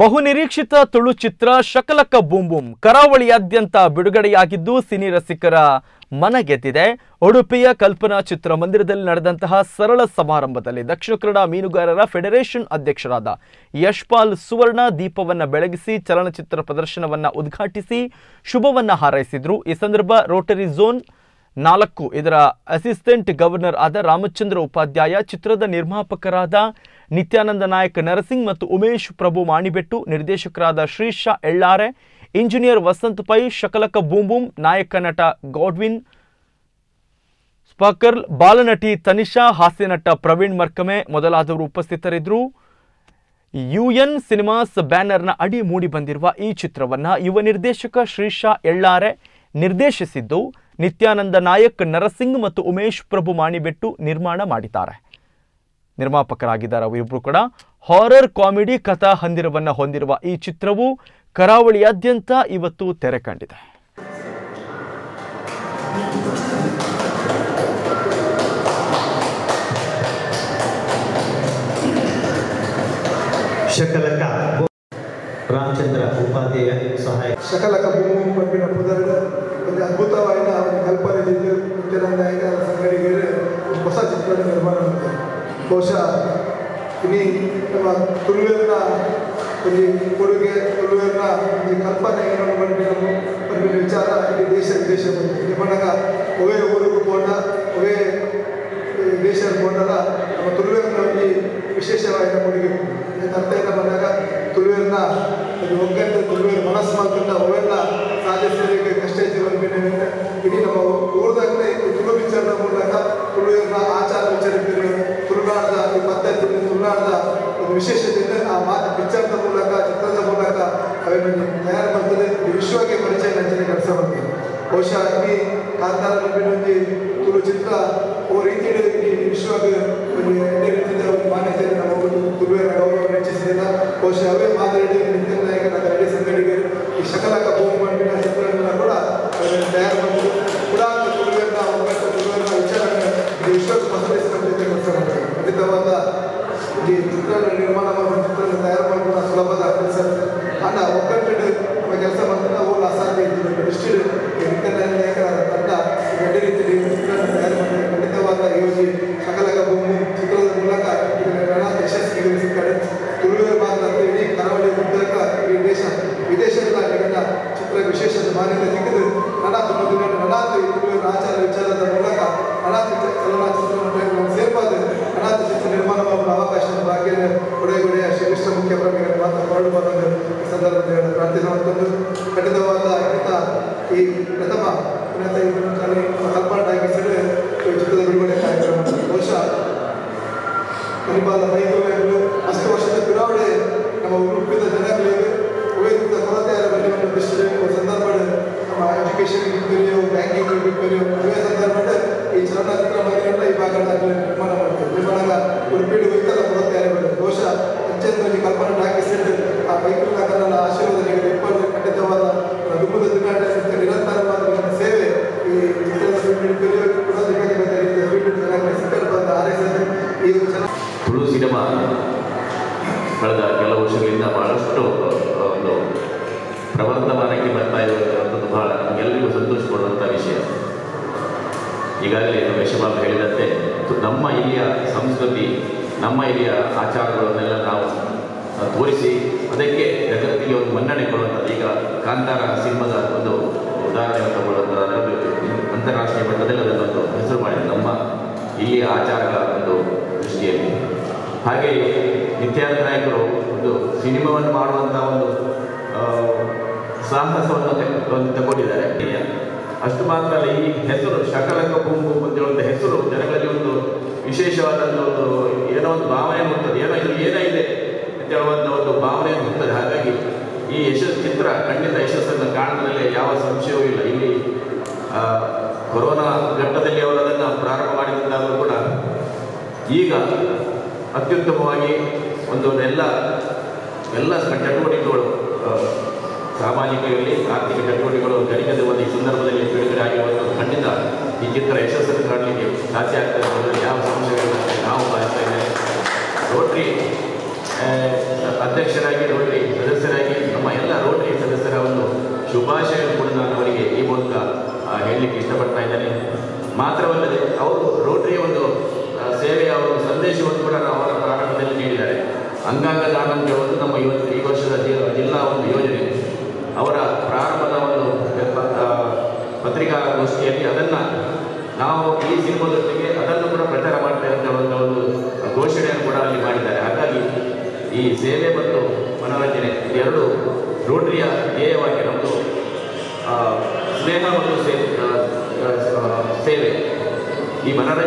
ಬಹುನಿರೀಕ್ಷಿತ ತುಳು ಚಿತ್ರ Shakalaka boom boom ಕರಾವಳಿಯಾದ್ಯಂತ ಬಿಡುಗಡೆಯಾಗಿದ್ದು ಸಿನಿ ರಸಿಕರ ಮನ ಗೆದ್ದಿದೆ ಉಡುಪಿಯ ಕಲ್ಪನಾ ಚಿತ್ರಮಂದಿರದಲ್ಲಿ ನಡೆದಂತಹ ಸರಳ ಸಮಾರಂಭದಲ್ಲಿ ದಕ್ಷಿಣ ಕನ್ನಡ ಮೀನುಗಾರರ ಫೆಡರೇಷನ್ ಅಧ್ಯಕ್ಷರಾದ ಯಶ್ಪಾಲ್ ಸುವರ್ಣ ದೀಪವನ್ನು ಬೆಳಗಿಸಿ ಚಲನಚಿತ್ರ ಪ್ರದರ್ಶನವನ್ನು ಉದ್ಘಾಟಿಸಿ ಶುಭವನ್ನು ಹಾರೈಸಿದ್ರು. ಈ ಸಂದರ್ಭ ರೋಟರಿ ಝೋನ್ ನಾಲ್ಕು, ಇದರ ಅಸಿಸ್ಟೆಂಟ್ ಗವರ್ನರ್ ಆದ ರಾಮಚಂದ್ರ ಉಪಾಧ್ಯಾಯ ಚಿತ್ರದ ನಿರ್ಮಾಪಕರಾದ ನಿತ್ಯಾನಂದ ನಾಯಕ್, ನರಸಿಂಗ್ ಮತ್ತು ಉಮೇಶ್ ಪ್ರಭು ಮಾಣಿಬೆಟ್ಟು, ನಿರ್ದೇಶಕರಾದ ಶ್ರೀಶಾ ಎಳ್ಳಾರೆ, ಇಂಜಿನಿಯರ್ ವಸಂತ್ ಪೈ, ಶಕಲಕ ಬೂಂಬೂಂ ನಾಯಕ ನಟ ಗಾಡ್ವಿನ್ ಸ್ಪಾಕರ್ಲ್ ಬಾಲನಟಿ ತನಿಷಾ ಹಾಸ್ಯನಟ ಪ್ರವೀಣ್ ಮರ್ಕಮೆ ಮೊದಲಾದವರು ಉಪಸ್ಥಿತರಿದ್ದರು. ಯುಎನ್ ಸಿನಿಮಾಸ್ ಬ್ಯಾನರ್ನ ಅಡಿ ಮೂಡಿ ಬಂದಿರುವ ಈ ಚಿತ್ರವನ್ನು ಯುವ ನಿರ್ದೇಶಕ ಶ್ರೀಶಾ ಎಳ್ಳಾರೆ ನಿರ್ದೇಶಿಸಿದ್ದು, ನಿತ್ಯಾನಂದ ನಾಯಕ್, ನರಸಿಂಗ್ ಮತ್ತು ಉಮೇಶ್ ಪ್ರಭು ಮಾಣಿಬೆಟ್ಟು ನಿರ್ಮಾಣ ಮಾಡಿದ್ದಾರೆ. ನಿರ್ಮಾಪಕರಾಗಿದ್ದಾರೆ. ಅವರಿಬ್ಬರು ಕೂಡ ಹಾರರ್ ಕಾಮಿಡಿ ಕಥಾ ಹಂದಿರವನ್ನು ಹೊಂದಿರುವ ಈ ಚಿತ್ರವು ಕರಾವಳಿಯಾದ್ಯಂತ ಇವತ್ತು ತೆರೆ ಕಂಡಿದೆ. ಶಕಲಕ ರಾಮಚಂದ್ರ ಉಪಾಧ್ಯಾಯ ಸಹಾಯ ಶಕಲಕ ಭೂಮಿ ಪಂಪಿನ ಪುದರ್ ಒಂದು ಅದ್ಭುತವಾದ ಒಂದು ಬಹುಶಃ ಇನಿ ನಮ್ಮ ತುಳುವಿನ ಒಂದು ಕೊಡುಗೆ ತುಳುವಿನ ಒಂದು ಕಲ್ಪನೆ ಏನನ್ನು ಬಂದು ನಮ್ಮ ಪಂಪಿನ ವಿಚಾರ ಇಡೀ ದೇಶ ವಿದೇಶ ಒಂದು ವಿಶೇಷತೆಯಿಂದ ಆ ಮಾತು ಪಿಕ್ಚರ್ನ ಮೂಲಕ, ಚಿತ್ರದ ಮೂಲಕ ಅವನ್ನು ತಯಾರು ಮಾಡ್ತದೆ. ವಿಶ್ವಕ್ಕೆ ಪರಿಚಯ ನಂಚನೆ ಕೆಲಸ ಮಾಡ್ತದೆ ಬಹುಶಃ ಈ ಕಾಂತಾರ ಒಂದು ತುಳು ಚಿತ್ರ ಓ ರೀತಿ ಇಡೀ ವಿಶ್ವಕ್ಕೆ ಒಂದು ಎರಡೇ ರೀತಿಯ ಒಂದು ಮಾನ್ಯತೆಯನ್ನು ನಾವು ಒಂದು ತುಳುವಿನ ಗೌರವ ಹೆಚ್ಚಿಸಿದ ಬಹುಶಃ ಅವೇ ಮಾದರಿ ನಿತ್ಯ ನಾಯಕನ ರೆಡ್ಡಿ ಸಂಗಡಿಗೆ ಈ ಶಕಲಕ ಭೂಮಿ ಮಣ್ಣಿನ ಚಿತ್ರಗಳನ್ನ ಕೂಡ ಅದನ್ನು ತಯಾರು ಮಾಡಿ ಪುರಾತನ ತುಳುವಿನ ಒಗ್ಗಟ್ಟು ತುಳುವಿನ ವಿಚಾರಗಳನ್ನು ಇಡೀ ವಿಶ್ವಕ್ಕೆ ಪಸರಿಸಿದಂತೆ ಕೆಲಸ ಮಾಡ್ತಾರೆ ಖಂಡಿತವಾದ ಈ ಚಿತ್ರನ ನಿರ್ಮಾಣ ಮಾಡುವ ಚಿತ್ರನ ತಯಾರು ಮಾಡುವ ಸುಲಭದ ಕೆಲಸ ಅಣ್ಣ ಒಗ್ಗಟ್ಟು ನಮ್ಮ ಕೆಲಸ ಮಾಡ್ತಾರೆ ಅವು ಅಸಾಧ್ಯ ಇದ್ದು ದೃಷ್ಟಿ ನಿತ್ಯ ನಾಯಕರ ತಂಡ ಎರಡೇ ರೀತಿಯಲ್ಲಿ ಚಿತ್ರನ ತಯಾರು ಮಾಡಿದ್ದಾರೆ ಖಂಡಿತವಾದ ಯೋಜಿ ಶಕಲಕ ಭೂಮಿ ಚಿತ್ರದ ಮೂಲಕ ಇದನ್ನ ಯಶಸ್ವಿಗೊಳಿಸಿದ್ದಾರೆ ತುಳುವಿನ ಮಾತ್ರ ಅಲ್ಲ, ಇಡೀ ಕರಾವಳಿ ಉದ್ದಕ ಇಡೀ ದೇಶ ವಿದೇಶಗಳ ನಿಗಡ ಚಿತ್ರ ವಿಶೇಷ ಮಾನ್ಯತೆ ಸಿಕ್ಕಿದ್ದು ನನಾತು ದಿನ ಆಚಾರ ವಿಚಾರದ ಮೂಲಕ ಅನಾಥ ಚಲನಚಿತ್ರ ಸೇರ್ಪಾದು ಅನಾಥ ಚಿತ್ರ ನಿರ್ಮಾಣ ಮಾಡುವ ಅವಕಾಶ ಭಾಗ್ಯ ಕೊಡೆಗೊಡೆಯ ಶ್ರೀಕೃಷ್ಣ ಮುಖ್ಯ ಪ್ರಮುಖರಿಗೆ ಮಾತ್ರ ಹೊರಡು ಬಂದು ಈ ಸಂದರ್ಭದಲ್ಲಿ ಪ್ರಾರ್ಥನೆ ಖಂಡಿತವಾದ ಇಂಥ ಈ ಪ್ರಥಮ ಈ ಚಿತ್ರದ ಬಿಡುಗಡೆ ಕಾರ್ಯಕ್ರಮ. ಬಹುಶಃ ಮಣಿಪಾಲ ಮೈದೂರು ಅಷ್ಟು ವರ್ಷದ ಚುನಾವಣೆ ನಮ್ಮ ಉಡುಪಿದ ಜನಗಳಿಗೆ ಉಪಯುಕ್ತ ಕೊರತೆಯ ಬಗ್ಗೆ ಸಂದರ್ಭ ಎಜುಕೇಷನ್ ಇರ್ತೀರಿಯೋ ಬ್ಯಾಂಕಿಂಗ್ ಇರ್ತೀರಿಯೋ ಇವೇ ಸಂದರ್ಭದಲ್ಲಿ ಈ ಚಲನಚಿತ್ರ ಮಂದಿರನ್ನ ಈ ಭಾಗದಲ್ಲಿ ನಿರ್ಮಾಣ ಮಾಡ್ತೀವಿ. ನಿರ್ಮಾಣ ಉಡುಪಿಡು ವಿತ್ತಲ ಬರುತ್ತೆ ಬಹುಶಃ ಅಂಚೆಂದಲ್ಲಿ ಕಲ್ಪನೆ ಹಾಕಿಸಿದ್ದು ಆ ಬೈಕುಲ ಕನ್ನಡ ಆಶೀರ್ವಾದಗಳಿಗೆ ಇಬ್ಬರು ಖಂಡಿತವಾದ ದುಃಖದ ದಿನಾಟ ನಿರಂತರವಾದ ಸೇವೆ ಈ ಚಿತ್ರದ ಇರ್ತೀರಿಯೋ ಕೂಡ ಬಂದ ಆರೈಸಿದ್ರೆ ಈ ಜನ ತುಳು ಸಿನಿಮಾ ಕಳೆದ ಕೆಲವು ವರ್ಷಗಳಿಂದ ಬಹಳಷ್ಟು ಒಂದು ಪ್ರವರ್ಧಮಾನಕ್ಕೆ ಬರ್ತಾ ಇರುವಂಥದ್ದು ಬಹಳ ನಮಗೆಲ್ಲರಿಗೂ ಸಂತೋಷ ಕೊಡುವಂಥ ವಿಷಯ. ಈಗಾಗಲೇ ಯಶಬಾಬು ಹೇಳಿದಂತೆ ನಮ್ಮ ಇಲ್ಲಿಯ ಸಂಸ್ಕೃತಿ, ನಮ್ಮ ಇಲ್ಲಿಯ ಆಚಾರಗಳನ್ನೆಲ್ಲ ನಾವು ತೋರಿಸಿ ಅದಕ್ಕೆ ಜಗತ್ತಿಗೆ ಒಂದು ಮನ್ನಣೆ ಕೊಡುವಂಥದ್ದು. ಈಗ ಕಾಂತಾರ ಸಿನಿಮಾದ ಒಂದು ಉದಾಹರಣೆ ತಗೊಳ್ಳುವಂಥದ್ದು ಅಂತಾರಾಷ್ಟ್ರೀಯ ಮಟ್ಟದಲ್ಲಿ ಅದನ್ನೊಂದು ಹೆಸರು ಮಾಡಿದೆ ನಮ್ಮ ಇಲ್ಲಿಯ ಆಚಾರಗಳ ಒಂದು ದೃಷ್ಟಿಯಲ್ಲಿ. ಹಾಗೆಯೇ ನಿತ್ಯಾನಂದ ನಾಯಕರು ಒಂದು ಸಿನಿಮಾವನ್ನು ಮಾಡುವಂಥ ಒಂದು ಸಾಹಸವನ್ನು ಒಂದು ತಗೊಂಡಿದ್ದಾರೆ ಅಷ್ಟು ಮಾತ್ರ ಅಲ್ಲ, ಈ ಹೆಸರು ಶಕಲಕ ಭೂಮಿ ಅಂತ ಹೇಳುವಂಥ ಹೆಸರು, ಜನಗಳಲ್ಲಿ ಒಂದು ವಿಶೇಷವಾದಂಥ ಒಂದು ಏನೋ ಒಂದು ಭಾವನೆ ಹುಟ್ಟುತ್ತದೆ ಏನೋ ಇದು ಏನಿದೆ ಅಂತ ಹೇಳುವಂಥ ಒಂದು ಭಾವನೆ ಹುಟ್ಟುತ್ತದೆ ಹಾಗಾಗಿ ಈ ಯಶಸ್ ಚಿತ್ರ ಖಂಡಿತ ಯಶಸ್ಸನ್ನು ಕಾಣುವುದರಲ್ಲಿ ಯಾವ ಸಂಶಯವೂ ಇಲ್ಲ. ಇಲ್ಲಿ ಕೊರೋನಾ ಘಟ್ಟದಲ್ಲಿ ಅವರು ಅದನ್ನು ಪ್ರಾರಂಭ ಮಾಡಿದಂತಾದರೂ ಕೂಡ ಈಗ ಅತ್ಯುತ್ತಮವಾಗಿ ಒಂದು ಎಲ್ಲ ಎಲ್ಲ ಚಟುವಟಿಕೆಗಳು ಸಾಮಾಜಿಕ ಆರ್ಥಿಕ ಚಟುವಟಿಕೆಗಳು ಕಡಿಮೆದು ಒಂದು ಈ ಸಂದರ್ಭದಲ್ಲಿ ಬಿಡುಗಡೆ ಆಗಿರುವಂಥದ್ದು ಖಂಡಿತ ಈ ಚಿತ್ರ ಯಶಸ್ಸನ್ನು ಕಾಣಲಿಕ್ಕೆ ಸಾಧ್ಯ ಆಗ್ತದೆ ಅನ್ನೋದು ಯಾವ ಸಮಸ್ಯೆಗಳನ್ನು ನಾವು ಭಾವಿಸ್ತಾ ಇದ್ದೇವೆ. ರೋಟ್ರಿ ಅಧ್ಯಕ್ಷರಾಗಿ ರೋಟ್ರಿ ಸದಸ್ಯರಾಗಿ, ನಮ್ಮ ಎಲ್ಲ ರೋಟ್ರಿ ಸದಸ್ಯರ ಒಂದು ಶುಭಾಶಯವನ್ನು ಕೂಡ ನಾನು ಅವರಿಗೆ ಈ ಮೂಲಕ ಹೇಳಲಿಕ್ಕೆ ಇಷ್ಟಪಡ್ತಾ ಇದ್ದೇನೆ. ಮಾತ್ರವಲ್ಲದೆ ಅವರು ರೋಟ್ರಿಯ ಒಂದು ಸೇವೆಯ ಒಂದು ಸಂದೇಶವನ್ನು ಕೂಡ ನಾವು ಅವರ ಪ್ರಾರಂಭದಲ್ಲಿ ನೀಡಿದ್ದಾರೆ. ಅಂಗಾಂಗ ದಾನ ಒಂದು ನಮ್ಮ ಇವತ್ತು ಈ ವರ್ಷದ ಜಿಲ್ಲಾ ಒಂದು ಯೋಜನೆ. ಪತ್ರಿಕಾಗೋಷ್ಠಿಯಲ್ಲಿ ಅದನ್ನು ನಾವು ಈ ಸಿನಿಮಾದೊಟ್ಟಿಗೆ ಅದನ್ನು ಕೂಡ ಪ್ರಚಾರ ಮಾಡ್ತೇವೆ ಅಂತ ಒಂದು ಒಂದು ಘೋಷಣೆಯನ್ನು ಕೂಡ ಅಲ್ಲಿ ಮಾಡಿದ್ದಾರೆ. ಹಾಗಾಗಿ ಈ ಸೇವೆ ಮತ್ತು ಮನೋರಂಜನೆ ಎರಡು ರೋಟರಿಯ ಧ್ಯೇಯವಾಗಿ ನಮ್ಮದು ಸ್ನೇಹ ಮತ್ತು ಸೇವೆ. ಈ ಮನೋರಂಜನೆ